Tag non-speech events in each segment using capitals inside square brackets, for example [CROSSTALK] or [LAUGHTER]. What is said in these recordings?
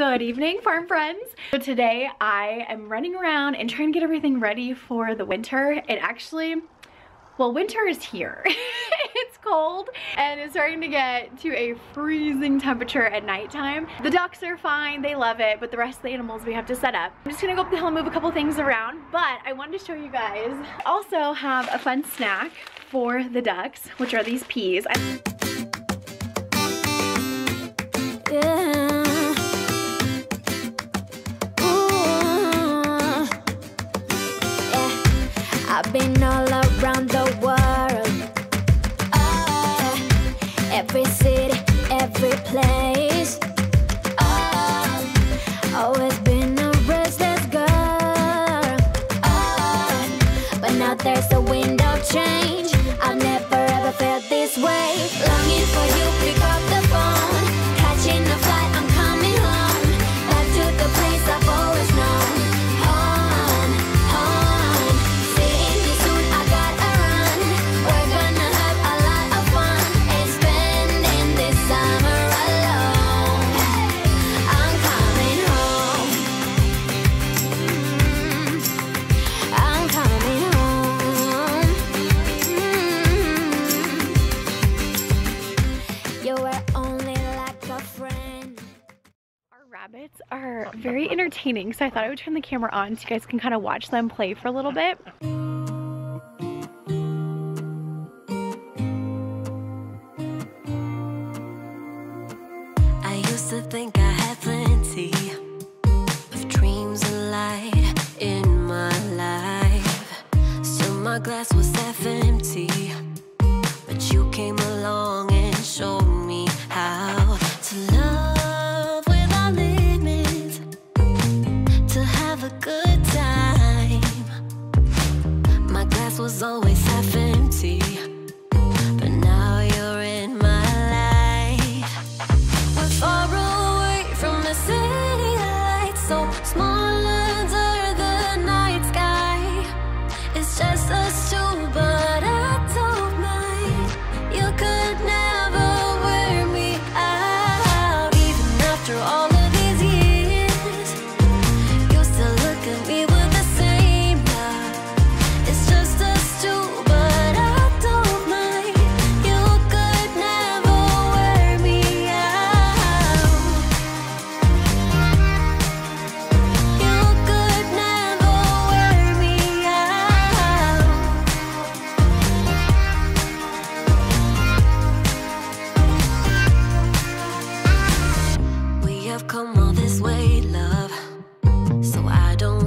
Good evening, farm friends. So today I am running around and trying to get everything ready for the winter. It actually, well, winter is here. [LAUGHS] it's cold and it's starting to get to a freezing temperature at nighttime. The ducks are fine, they love it, but the rest of the animals we have to set up. I'm just gonna go up the hill and move a couple things around, but I wanted to show you guys. Also have a fun snack for the ducks, which are these peas. I I've been all around the world. Oh, every city, every place. Rabbits are very entertaining, so I thought I would turn the camera on so you guys can kind of watch them play for a little bit. I used to think I had plenty of dreams and light in my life. My glass was half empty. But you came along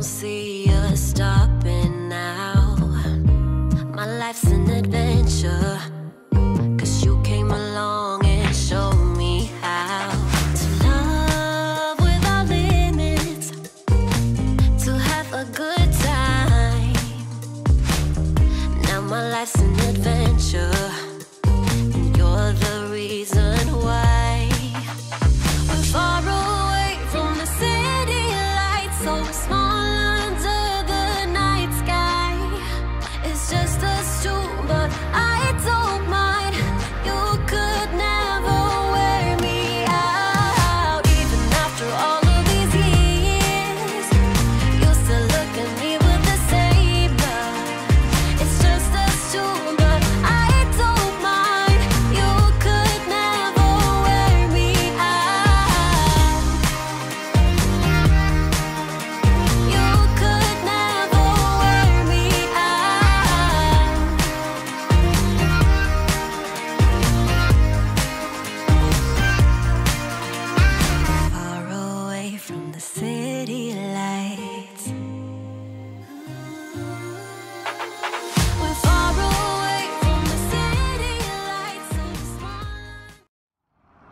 see us stopping now. My life's an adventure. Cause you came along and showed me how to love without limits, to have a good time. Now my life's an adventure,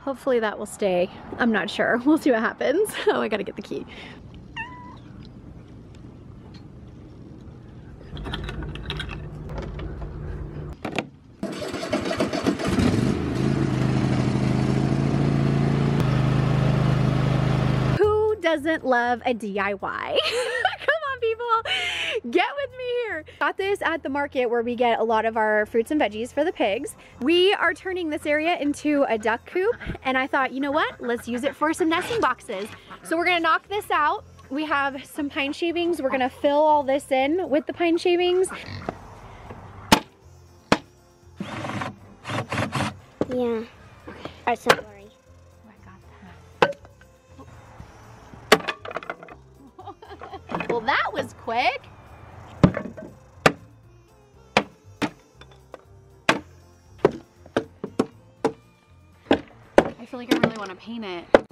Hopefully that will stay. I'm not sure. [LAUGHS] We'll see what happens. [LAUGHS] Oh, I gotta get the key. Who doesn't love a DIY? [LAUGHS] [LAUGHS] Get with me here. Got this at the market where we get a lot of our fruits and veggies for the pigs. We are turning this area into a duck coop and I thought, you know what? Let's use it for some nesting boxes. So we're gonna knock this out. We have some pine shavings. We're gonna fill all this in with the pine shavings. Yeah. Alright, so quick. I feel like I really want to paint it.